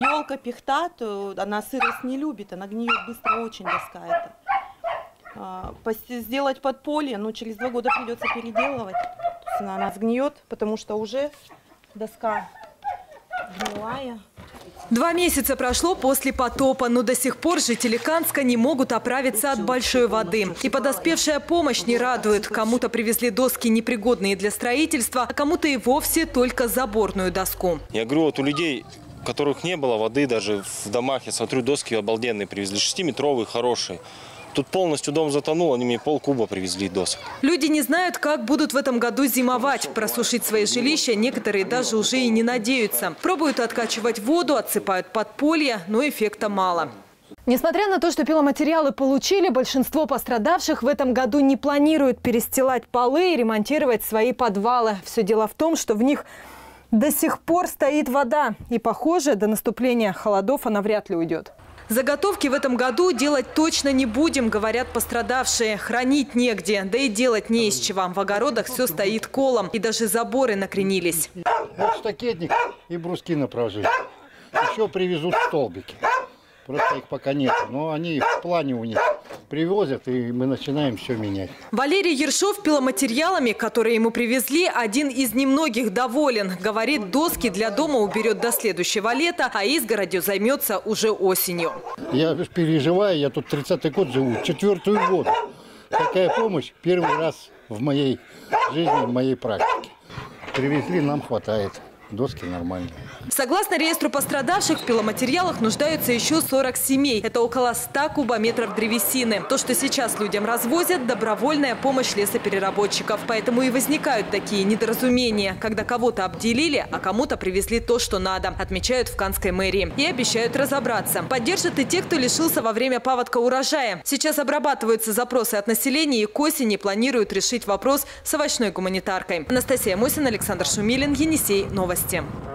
Елка пихта, то она сырость не любит, она гниет быстро очень доска эта. А, Сделать подполье, ну через два года придется переделывать. То есть она, она сгниет, потому что уже доска гнилая. Два месяца прошло после потопа, но до сих пор жители Канска не могут оправиться от большой воды. И подоспевшая помощь не радует. Кому-то привезли доски непригодные для строительства, а кому-то и вовсе только заборную доску. Я говорю, вот у людей, которых не было воды даже в домах, я смотрю, доски обалденные привезли, шестиметровые, хорошие. Тут полностью дом затонул, они мне полкуба привезли досок. Люди не знают, как будут в этом году зимовать. Просушить свои жилища некоторые даже уже и не надеются. Пробуют откачивать воду, отсыпают подполья, но эффекта мало. Несмотря на то, что пиломатериалы получили, большинство пострадавших в этом году не планируют перестилать полы и ремонтировать свои подвалы. Все дело в том, что в них до сих пор стоит вода. И, похоже, до наступления холодов она вряд ли уйдет. Заготовки в этом году делать точно не будем, говорят пострадавшие. Хранить негде, да и делать не из чего. В огородах все стоит колом, и даже заборы накренились. Вот штакетник и бруски на прожиг. Еще привезут столбики. Просто их пока нет. Но они в плане у них привозят, и мы начинаем все менять. Валерий Ершов пиломатериалами, которые ему привезли, один из немногих доволен. Говорит, доски для дома уберет до следующего лета, а изгородью займется уже осенью. Я переживаю, я тут 30-й год живу, четвертую воду. Такая помощь первый раз в моей жизни, в моей практике. Привезли, нам хватает. Доски нормальные. Согласно реестру пострадавших, в пиломатериалах нуждаются еще 40 семей. Это около 100 кубометров древесины. То, что сейчас людям развозят – добровольная помощь лесопереработчиков. Поэтому и возникают такие недоразумения, когда кого-то обделили, а кому-то привезли то, что надо, отмечают в Канской мэрии. И обещают разобраться. Поддержат и те, кто лишился во время паводка урожая. Сейчас обрабатываются запросы от населения и к осени планируют решить вопрос с овощной гуманитаркой. Анастасия Мосин, Александр Шумилин, Енисей. Новости области.